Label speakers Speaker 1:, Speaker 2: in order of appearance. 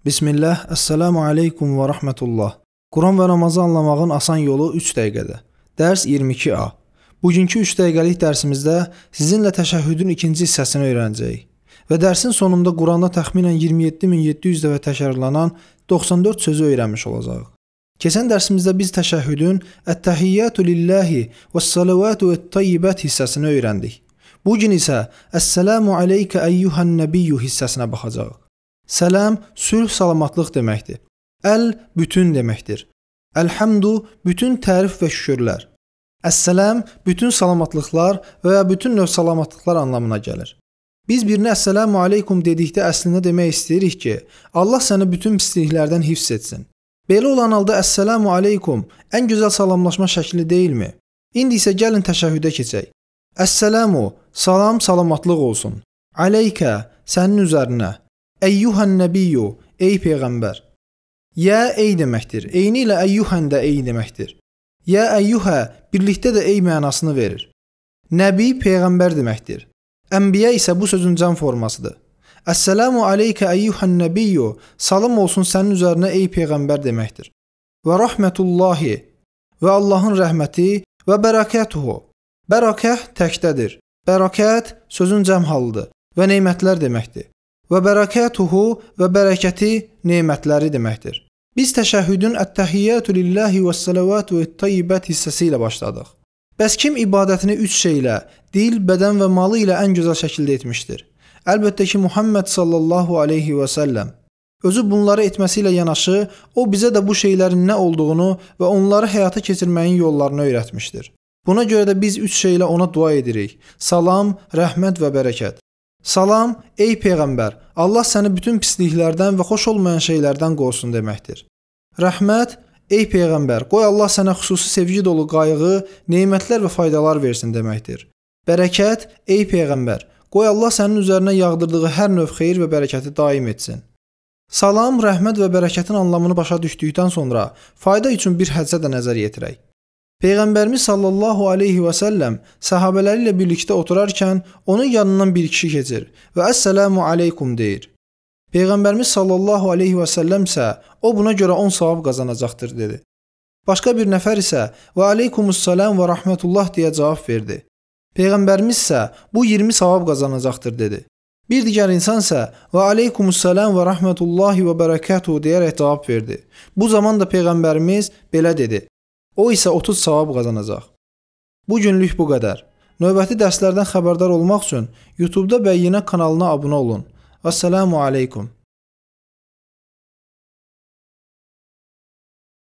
Speaker 1: Bismillah, Əssalamu aleykum və rahmetullah. Quran və namazı anlamağın asan yolu 3 dəqiqədə. Dərs 22A. Bugünkü 3 dəqiqəlik dərsimizdə sizinlə təşəhhüdün ikinci hissəsini öyrənəcəyik. Və dərsin sonunda Quranda təxminən 27700 dəfə təkrarlanan 94 sözü öyrənmiş olacağıq. Keçən dərsimizdə biz təşəhhüdün Ət-təhiyyatu lillahi və-salavatu vət-tayyibat hissəsini öyrəndik. Bu gün isə Əssalamu aləykə əyyuhan nəbiyyu hissəsinə baxacağıq. Sələm sülh, salamatlıq deməkdir. Əl bütün deməkdir. Əlhamdu bütün tərif və şükürlər. Əssələm bütün salamatlıqlar və ya bütün növ salamatlıqlar anlamına gəlir. Biz birinə əssəlamu aleykum dedikdə əslində demək istəyirik ki, Allah səni bütün pisliklərdən hifz etsin. Belə olan halda əssəlamu aleykum ən gözəl salamlaşma şəkli deyilmi? İndi isə gəlin təşəhhüdə keçək. Əssəlamu, salam, salamatlıq olsun. Aleykə, sənin üzərinə. Əyyuhan nəbiyyu, ey peyğəmbər. Yə ey deməkdir. Eyni ilə əyyuhan da ey deməkdir. Yə əyyuhə birlikdə də ey mənasını verir. Nəbi peyğəmbər deməkdir. Ənbiya isə bu sözün cəm formasıdır. Əssalamu aləykə əyyuhan nəbiyyu, salam olsun sənin üzərinə ey peyğəmbər deməkdir. Və rahmetullahi və Allahın rəhməti və bərəkətuhu. Bərəkət təkdədir. Bərəkət sözün cəm halıdır və nemətlər deməkdir və bərəkətuhu və bərəkəti nemətləri deməkdir. Biz təşəhhüdün ət-təhiyyatu lillahi və-salavatu vət-tayyibət hissəsi ilə başladıq. Bəs kim ibadətini üç şeylə, dil, bədən və malı ilə ən gözəl şəkildə etmişdir? Əlbəttə ki, Muhammed sallallahu alayhi və səlləm. Özü bunları etməsi ilə yanaşı, o bizə də bu şeylərin nə olduğunu və onları həyata keçirməyin yollarını öyrətmişdir. Buna görə də biz üç şeylə ona dua edirik: salam, rəhmət və bərəkət. Salam, ey peyğəmbər, Allah səni bütün pisliklərdən və xoş olmayan şeylərdən qorusun deməkdir. Rəhmət, ey peyğəmbər, qoy Allah sənə xüsusi sevgi dolu qayğı, nemətlər və faydalar versin deməkdir. Bərəkət, ey peyğəmbər, qoy Allah sənin üzərinə yağdırdığı hər növ xeyir və bərəkəti daim etsin. Salam, rəhmət və bərəkətin anlamını başa düşdükdən sonra fayda üçün bir hədisə də nəzər yetirək. Peyğəmbərimiz sallallahu alayhi və səlləm səhabələri ilə birlikdə oturarkən onun yanından bir kişi keçir və "Əssalamu aleykum" deyir. Peyğəmbərimiz sallallahu alayhi və səlləm isə o buna görə 10 savab qazanacaqdır dedi. Başqa bir nəfər isə "Və aleykumussalam və rahmetullah" deyə cavab verdi. Peyğəmbərimiz isə bu 20 savab qazanacaqdır dedi. Bir digər insan isə "Və aleykumussalam və rahmetullahi və bərəkətuhu" deyərək cavab verdi. Bu zaman da peyğəmbərimiz belə dedi: O isə 30 savab qazanacaq. Bu günlük bu qədər. Növbəti dərslərdən xəbərdar olmaq üçün YouTube-da Bəyyinə kanalına abunə olun. Assalamu alaykum.